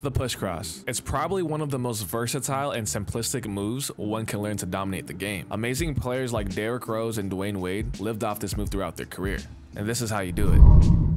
The push cross. It's probably one of the most versatile and simplistic moves one can learn to dominate the game. Amazing players like Derrick Rose and Dwyane Wade lived off this move throughout their career. And this is how you do it.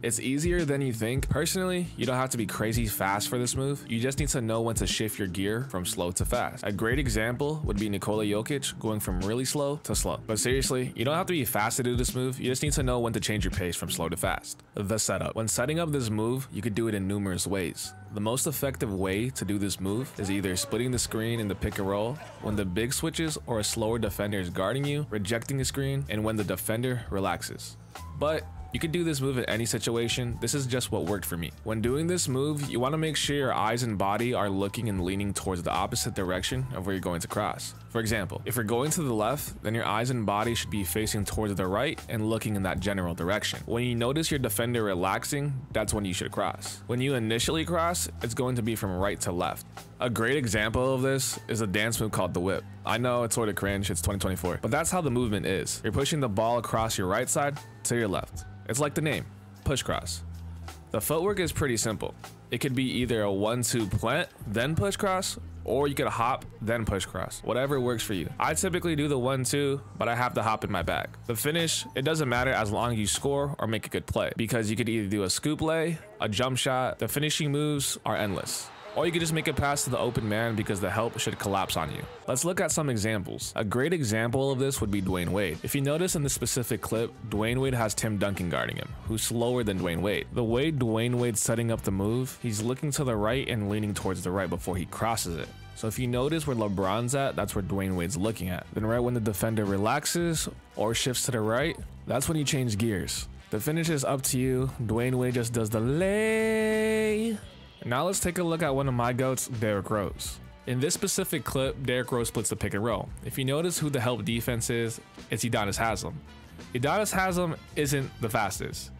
It's easier than you think. Personally, you don't have to be crazy fast for this move. You just need to know when to shift your gear from slow to fast. A great example would be Nikola Jokic going from really slow to slow. But seriously, you don't have to be fast to do this move. You just need to know when to change your pace from slow to fast. The setup. When setting up this move, you could do it in numerous ways. The most effective way to do this move is either splitting the screen in the pick and roll when the big switches or a slower defender is guarding you, rejecting the screen, and when the defender relaxes. But you can do this move in any situation, this is just what worked for me. When doing this move, you want to make sure your eyes and body are looking and leaning towards the opposite direction of where you're going to cross. For example, if you're going to the left, then your eyes and body should be facing towards the right and looking in that general direction. When you notice your defender relaxing, that's when you should cross. When you initially cross, it's going to be from right to left. A great example of this is a dance move called the whip. I know it's sort of cringe, it's 2024, but that's how the movement is. You're pushing the ball across your right side to your left. It's like the name, push cross. The footwork is pretty simple. It could be either a one-two plant, then push cross, or you could hop, then push cross. Whatever works for you. I typically do the one-two, but I have to hop in my bag. The finish, it doesn't matter as long as you score or make a good play, because you could either do a scoop lay, a jump shot, the finishing moves are endless. Or you could just make a pass to the open man because the help should collapse on you. Let's look at some examples. A great example of this would be Dwyane Wade. If you notice in this specific clip, Dwyane Wade has Tim Duncan guarding him, who's slower than Dwyane Wade. The way Dwyane Wade's setting up the move, he's looking to the right and leaning towards the right before he crosses it. So if you notice where LeBron's at, that's where Dwyane Wade's looking at. Then right when the defender relaxes or shifts to the right, that's when you change gears. The finish is up to you. Dwyane Wade just does the lay now let's take a look at one of my goats, Derrick Rose. In this specific clip, Derrick Rose splits the pick and roll. If you notice who the help defense is, it's Udonis Haslem. Udonis Haslem isn't the fastest,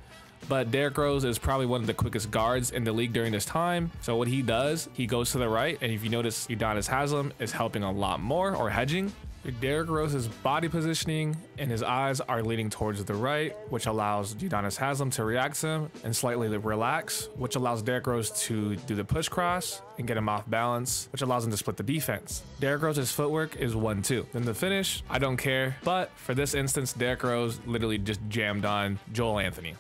but Derrick Rose is probably one of the quickest guards in the league during this time. So what he does, he goes to the right, and if you notice Udonis Haslem is helping a lot more or hedging, Derrick Rose's body positioning and his eyes are leaning towards the right, which allows Udonis Haslem to react to him and slightly relax, which allows Derrick Rose to do the push cross and get him off balance, which allows him to split the defense. Derrick Rose's footwork is 1-2. Then the finish, I don't care, but for this instance, Derrick Rose literally just jammed on Joel Anthony.